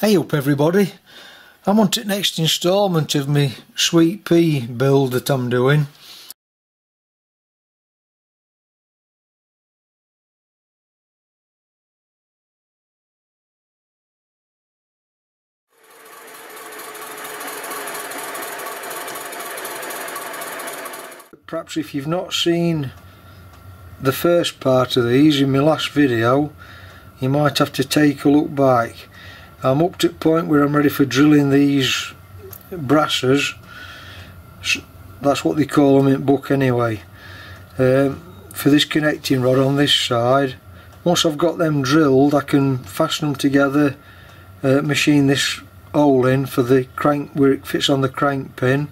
Hey up everybody, I'm on to the next instalment of my sweet pea build that I'm doing. Perhaps if you've not seen the first part of these in my last video you might have to take a look back I'm up to the point where I'm ready for drilling these brasses. That's what they call them in book anyway. Um, for this connecting rod on this side. Once I've got them drilled I can fasten them together uh, machine this hole in for the crank where it fits on the crank pin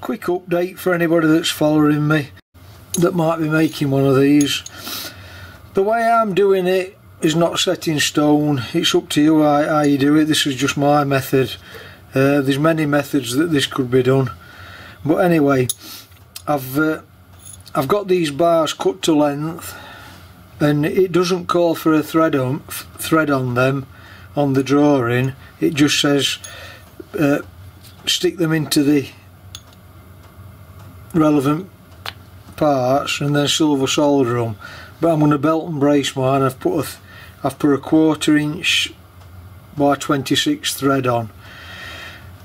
quick update for anybody that's following me that might be making one of these. The way I'm doing it is not set in stone. It's up to you how, how you do it. This is just my method. Uh, there's many methods that this could be done. But anyway I've uh, I've got these bars cut to length and it doesn't call for a thread on thread on them on the drawing. It just says uh, stick them into the relevant parts and then silver solder them but I'm going to belt and brace mine. I've put a I've put a quarter inch by 26 thread on.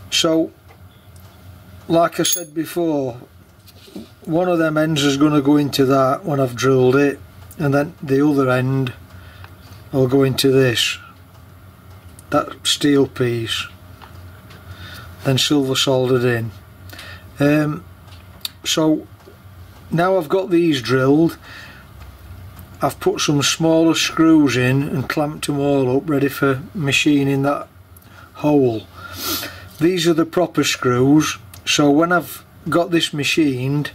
So like I said before one of them ends is going to go into that when I've drilled it and then the other end will go into this that steel piece then silver soldered in. Um, so now I've got these drilled I've put some smaller screws in and clamped them all up ready for machining that hole. These are the proper screws. So when I've got this machined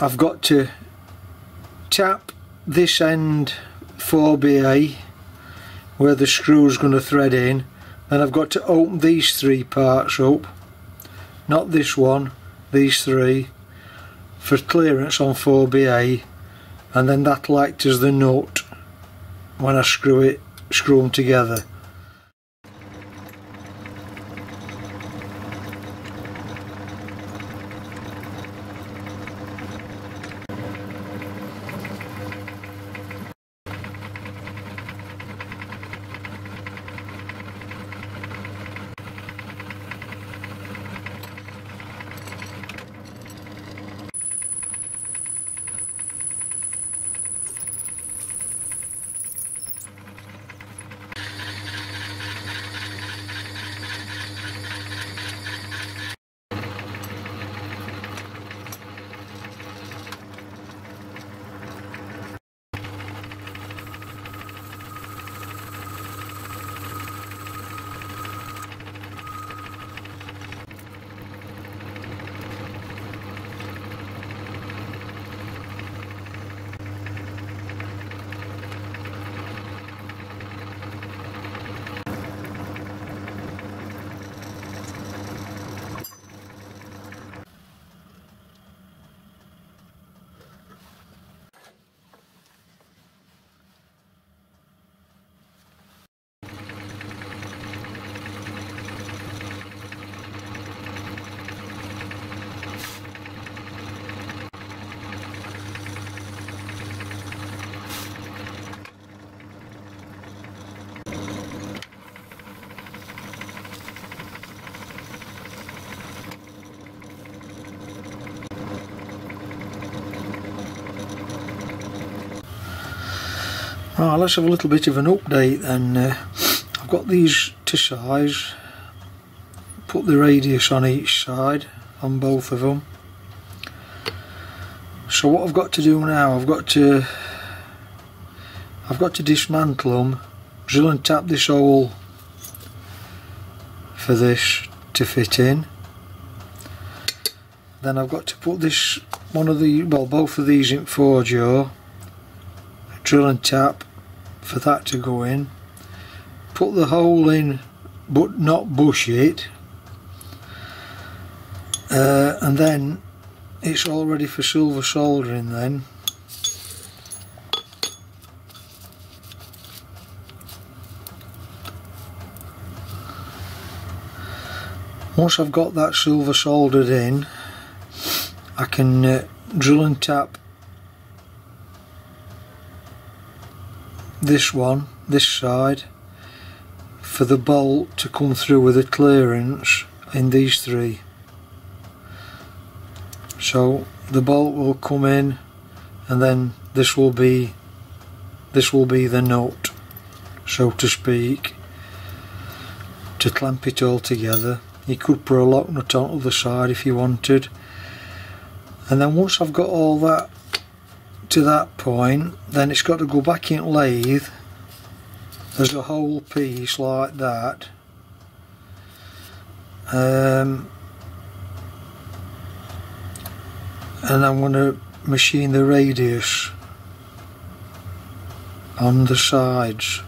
I've got to tap this end 4BA where the screw is going to thread in and I've got to open these three parts up not this one these three for clearance on 4BA and then that'll act as the nut when I screw it screw them together Right, let's have a little bit of an update then. Uh, I've got these to size, put the radius on each side, on both of them. So what I've got to do now, I've got to I've got to dismantle them, drill and tap this hole for this to fit in. Then I've got to put this one of the well both of these in 4 jaw drill and tap for that to go in. Put the hole in but not bush it. Uh, and then it's all ready for silver soldering then. Once I've got that silver soldered in I can uh, drill and tap this one, this side for the bolt to come through with a clearance in these three. So the bolt will come in and then this will be this will be the nut so to speak to clamp it all together. You could put a lock nut on the other side if you wanted. And then once I've got all that to that point then it's got to go back in lathe. As a whole piece like that. Um, and I'm going to machine the radius on the sides